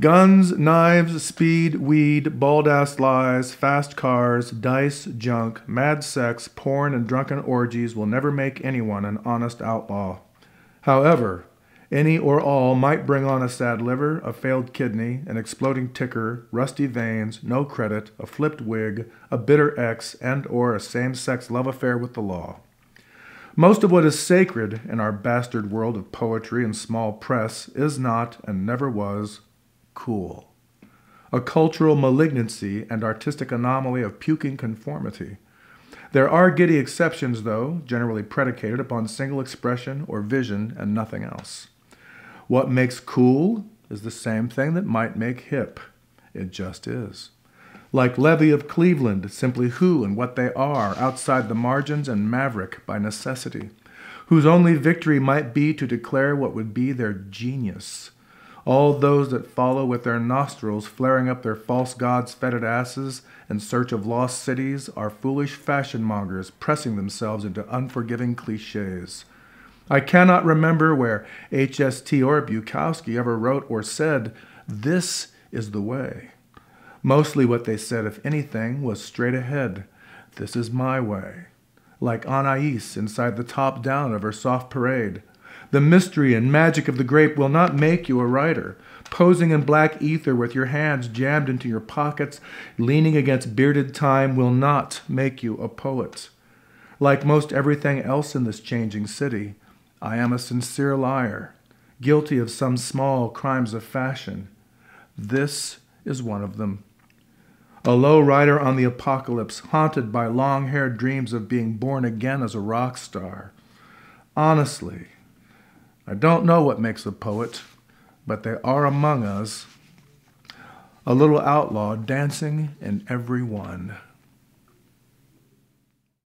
Guns, knives, speed, weed, bald ass lies, fast cars, dice, junk, mad sex, porn, and drunken orgies will never make anyone an honest outlaw. However, any or all might bring on a sad liver, a failed kidney, an exploding ticker, rusty veins, no credit, a flipped wig, a bitter ex, and or a same-sex love affair with the law. Most of what is sacred in our bastard world of poetry and small press is not and never was cool. A cultural malignancy and artistic anomaly of puking conformity. There are giddy exceptions, though, generally predicated upon single expression or vision and nothing else. What makes cool is the same thing that might make hip. It just is. Like Levy of Cleveland, simply who and what they are, outside the margins, and Maverick by necessity, whose only victory might be to declare what would be their genius all those that follow with their nostrils flaring up their false gods' fetid asses in search of lost cities are foolish fashion mongers pressing themselves into unforgiving cliches. I cannot remember where H.S.T. or Bukowski ever wrote or said, This is the way. Mostly what they said, if anything, was straight ahead. This is my way. Like Anais inside the top down of her soft parade. The mystery and magic of the grape will not make you a writer. Posing in black ether with your hands jammed into your pockets, leaning against bearded time, will not make you a poet. Like most everything else in this changing city, I am a sincere liar, guilty of some small crimes of fashion. This is one of them. A low rider on the apocalypse, haunted by long haired dreams of being born again as a rock star. Honestly, I don't know what makes a poet, but they are among us, a little outlaw dancing in every one.